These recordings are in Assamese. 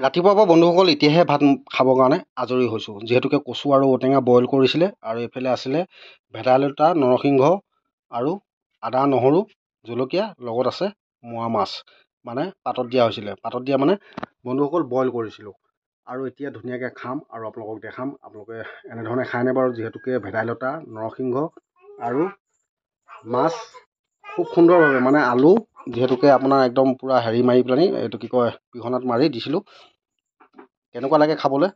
ৰাতিপুৱাৰ পৰা বন্ধুসকল এতিয়াহে ভাত খাবৰ কাৰণে আজৰি হৈছোঁ। যিহেতুকে কচু আৰু ঔটেঙা বইল কৰিছিলে আৰু এইফালে আছিলে ভেদাইলতা নৰসিংহ আৰু আদা নহৰু জলকীয়া লগত আছে মোৱা মাছ। মানে পাতত দিয়া হৈছিলে। পাতত দিয়া মানে বন্ধুসকল বইল কৰিছিলোঁ। আৰু এতিয়া ধুনীয়াকৈ খাম আৰু আপোনালোকক দেখাম। আপোনালোকে এনেধৰণে খায়নে বাৰু? যিহেতুকে ভেদাইলতা নৰসিংহ আৰু মাছ খুব সুন্দৰভাৱে মানে আলু যিহেতুকে আপোনাৰ একদম পূৰা হেৰি মাৰি পেলানি এইটো কি কয় পিহনাত মাৰি দিছিলোঁ। কেনেকুৱা লাগে খাবলৈ?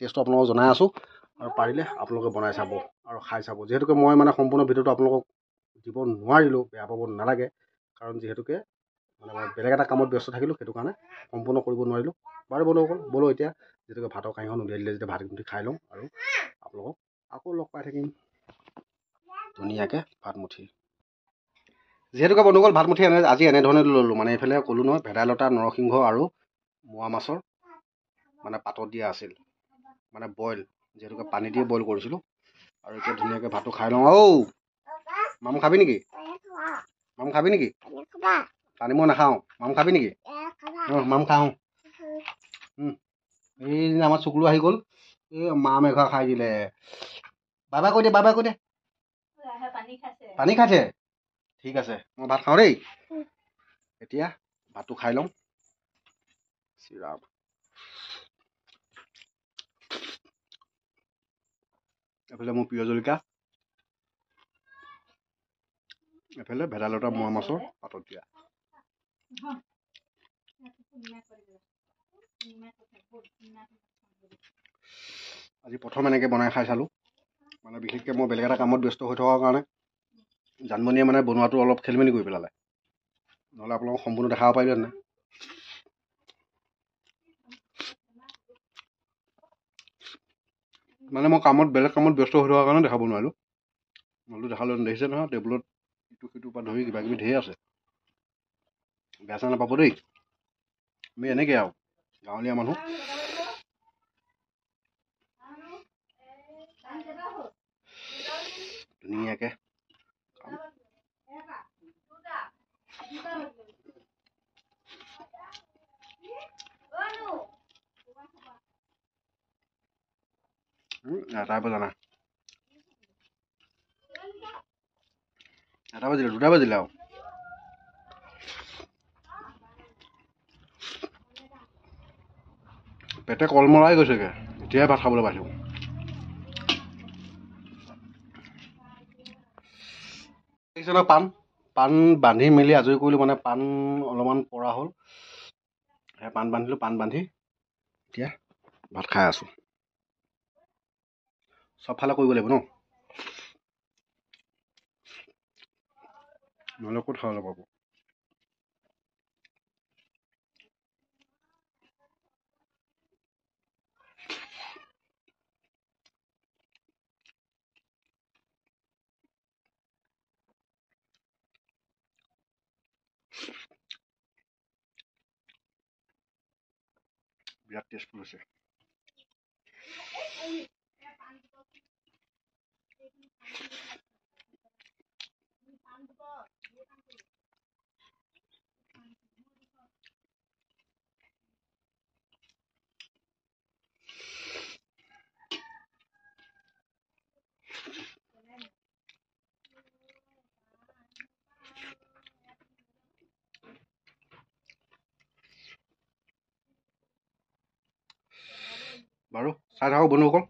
টেষ্টটো আপোনালোকক জনাই আছোঁ আৰু পাৰিলে আপোনালোকে বনাই চাব আৰু খাই চাব। যিহেতুকে মই মানে সম্পূৰ্ণ ভিডিঅ'টো আপোনালোকক দিব নোৱাৰিলোঁ বেয়া পাব নালাগে। কাৰণ যিহেতুকে মানে মই বেলেগ এটা কামত ব্যস্ত থাকিলোঁ সেইটো কাৰণে সম্পূৰ্ণ কৰিব নোৱাৰিলোঁ। বাৰু বন্ধুসকল ব'লো এতিয়া যিহেতুকে ভাতৰ কাঁহীখন উলিয়াই দিলে যেতিয়া ভাত খাই লওঁ আৰু আপোনালোকক আকৌ লগ পাই থাকিম। ধুনীয়াকৈ ভাতমুঠি। যিহেতুকে বন্ধুসকল ভাতমুঠি এনে আজি এনেধৰণে ল'লোঁ মানে এইফালে ক'লোঁ নহয় ভেদাইলতা নৰসিংহ আৰু মোৱা মাছৰ মানে পাতত দিয়া আছিল। মানে বইল যিহেতুকে পানী দিয়ে বইল কৰিছিলোঁ। আৰু এতিয়া ধুনীয়াকৈ ভাতটো খাই লওঁ। ঔ মাম খাবি নেকি? মাম খাবি নেকি? পানী মই নাখাওঁ। মাম খাবি নেকি? মাম খাওঁ। এই আমাৰ চকুলো আহি গ'ল। এই মাম এঘৰ খাই দিলে। বাই কৈ দে বাই কৈ দে। পানী খাইছে? ঠিক আছে মই ভাত খাওঁ দেই। এতিয়া ভাতটো খাই লওঁ চিৰাম এফালে মোৰ প্ৰিয় জলকীয়া। এফালে ভেদাইলতা মোৱা মাছৰ পাতত দিয়া আজি প্ৰথম এনেকৈ বনাই খাই চালোঁ। মানে বিশেষকৈ মই বেলেগ এটা কামত ব্যস্ত হৈ থকাৰ কাৰণে জানমণিয়ে মানে বনোৱাটো অলপ খেলি মেলি কৰি পেলালে। নহ'লে আপোনালোকক সম্পূৰ্ণ দেখাব পাৰিলোহেঁতেন। মানে মই কামত বেলেগ কামত ব্যস্ত হৈ থকাৰ কাৰণে দেখাব নোৱাৰিলোঁ। নহ'লে দেখালোঁ দেখিছে নহয় টেবুলত ইটো সিটোৰ পৰা ধৰি কিবা কিবি ধেৰ আছে। বেয়া চেয়া নাপাব দেই। আমি এনেকৈ আৰু গাঁৱলীয়া মানুহ। ধুনীয়াকৈ এটাই বজা নাই এটা বাজিলে দুটা বাজিলে আৰু পেটে কলমলাই গৈছেগৈ এতিয়াই ভাত খাবলৈ পাইছোঁ দেখিছে নহয় পাণ পাণ বান্ধি মেলি আজৰি কৰিলোঁ মানে পাণ অলপমান পৰা হ'ল সেই পাণ বান্ধিলোঁ পাণ বান্ধি এতিয়া ভাত খাই আছোঁ চবফালে কৰিব লাগিব ন? নহ'লে ক'ত খাবলৈ পাব? বিৰাট টেষ্টফুল হৈছে বাৰু চাই থাকক বন্ধুসকল